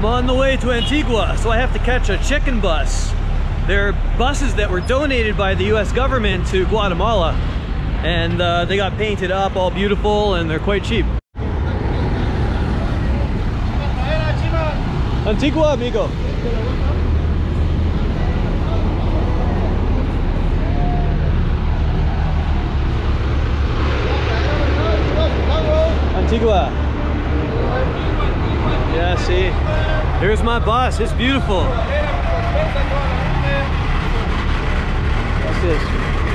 I'm on the way to Antigua, so I have to catch a chicken bus. They're buses that were donated by the US government to Guatemala, and uh, they got painted up all beautiful and they're quite cheap. Antigua, amigo. Antigua. Yeah, see. Here's my bus. It's beautiful. What's this?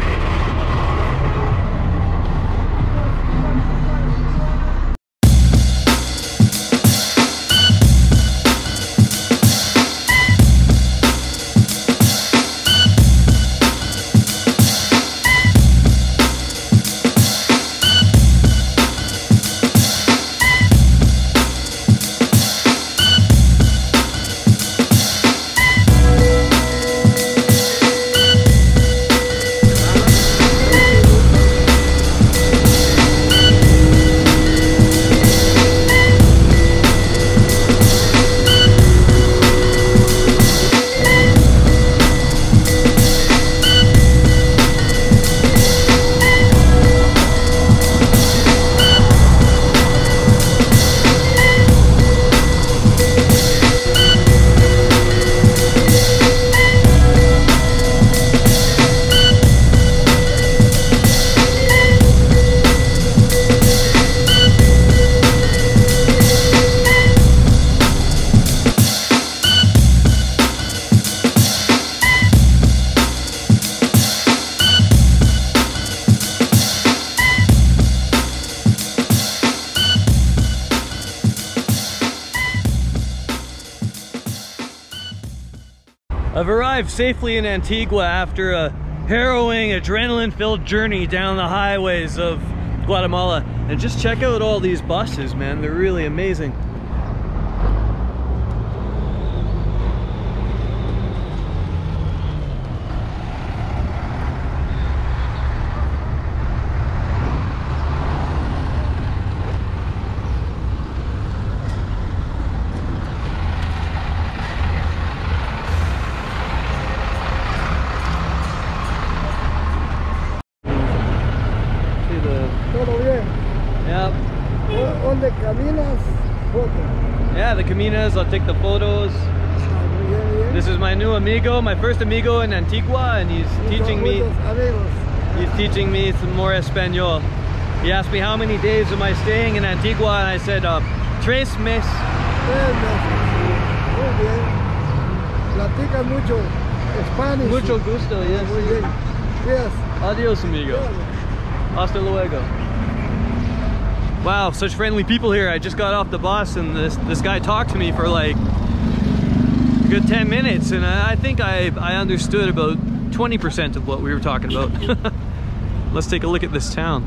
I've arrived safely in Antigua after a harrowing, adrenaline-filled journey down the highways of Guatemala. And just check out all these buses, man. They're really amazing. See the, Todo bien. yeah, ¿Dó- ¿Dónde caminas? Yeah, the caminas. I'll take the photos. Muy bien, bien. This is my new amigo, my first amigo in Antigua, and he's teaching me amigos. He's teaching me some more Espanol. He asked me how many days am I staying in Antigua, and I said, uh, tres meses. Tres meses. Muy bien. Platica mucho Spanish. Mucho gusto, yes. Muy bien. Yes. Adios, amigo. Hasta luego. Wow, such friendly people here. I just got off the bus, and this this guy talked to me for like a good 10 minutes, and I, I think I, I understood about 20% of what we were talking about. Let's take a look at this town.